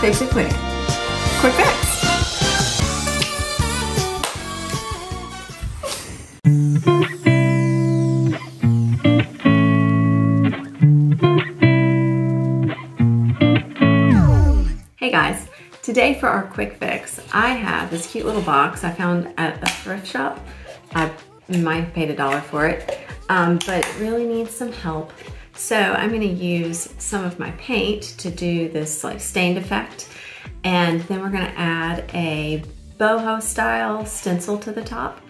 Fix it quick. Quick fix. Hey guys, today for our quick fix, I have this cute little box I found at a thrift shop. I might have paid a dollar for it, um, but it really needs some help. So I'm gonna use some of my paint to do this like stained effect, and then we're gonna add a boho style stencil to the top.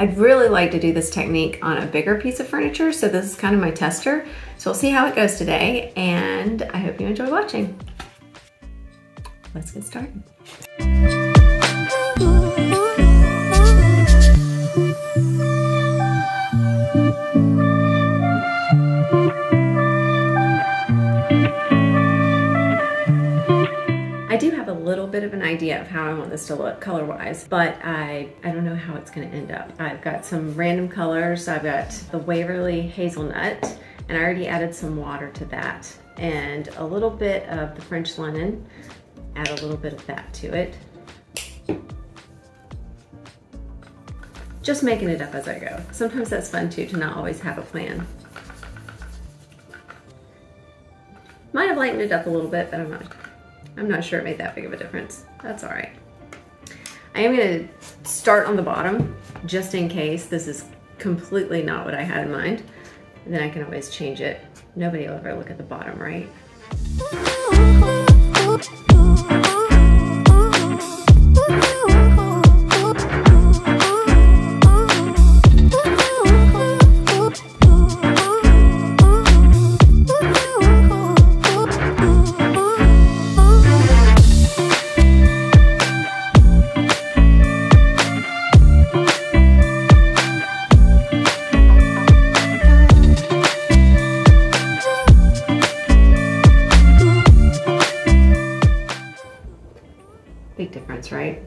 I'd really like to do this technique on a bigger piece of furniture, so this is kind of my tester. So we'll see how it goes today, and I hope you enjoy watching let's get started. I do have a little bit of an idea of how I want this to look color-wise, but I, I don't know how it's gonna end up. I've got some random colors. I've got the Waverly Hazelnut, and I already added some water to that, and a little bit of the French linen add a little bit of that to it. Just making it up as I go. Sometimes that's fun too, to not always have a plan. Might have lightened it up a little bit, but I'm not, I'm not sure it made that big of a difference. That's all right. I am gonna start on the bottom, just in case this is completely not what I had in mind. And then I can always change it. Nobody will ever look at the bottom, right? Big difference, right?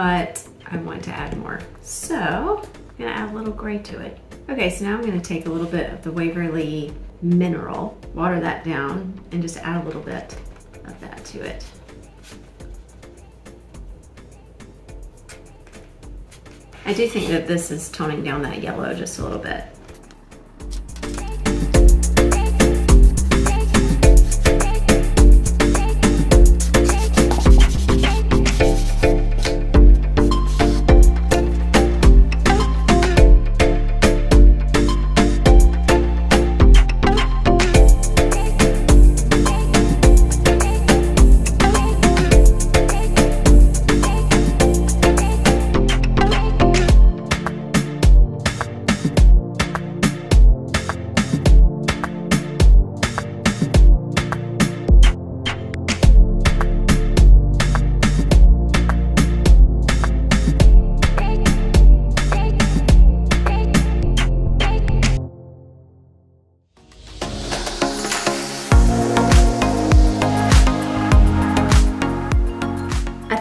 But I want to add more. So I'm gonna add a little gray to it. Okay, so now I'm gonna take a little bit of the Waverly Mineral, water that down, and just add a little bit of that to it. I do think that this is toning down that yellow just a little bit.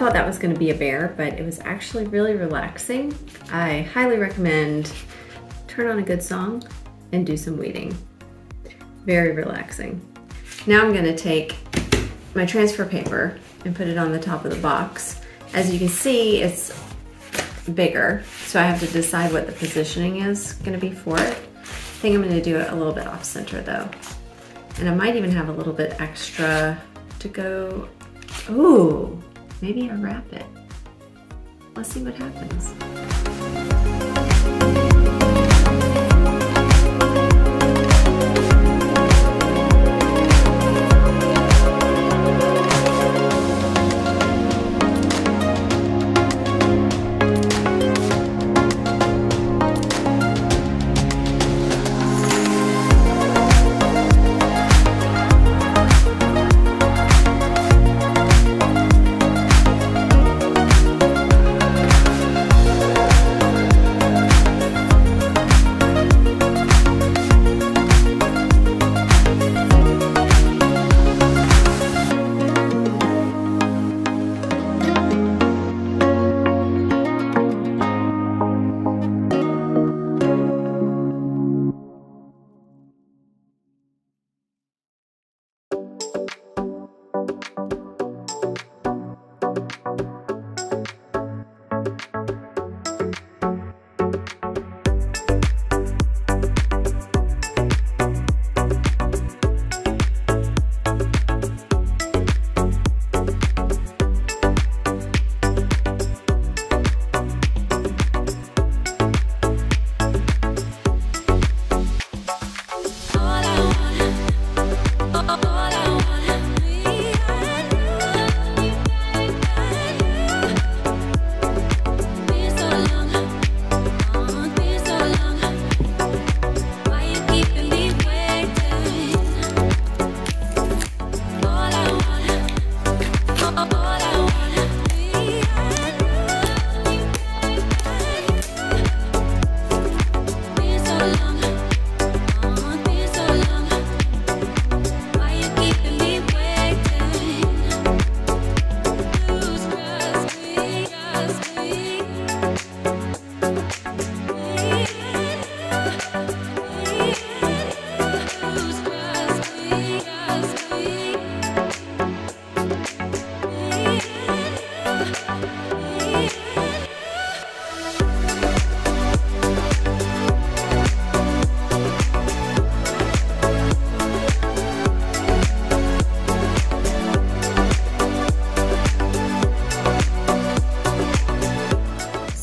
Thought that was gonna be a bear, but it was actually really relaxing. I highly recommend turn on a good song and do some weeding. Very relaxing. Now I'm gonna take my transfer paper and put it on the top of the box. As you can see, it's bigger, so I have to decide what the positioning is gonna be for it. I think I'm gonna do it a little bit off center though. And I might even have a little bit extra to go, ooh, maybe I wrap it. Let's see what happens. Oh.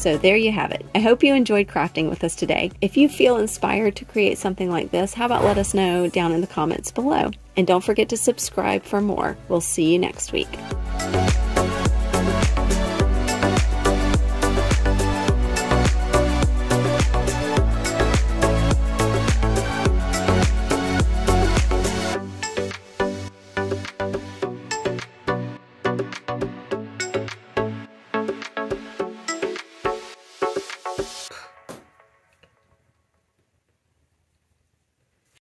So there you have it. I hope you enjoyed crafting with us today. If you feel inspired to create something like this, how about let us know down in the comments below? And don't forget to subscribe for more. We'll see you next week.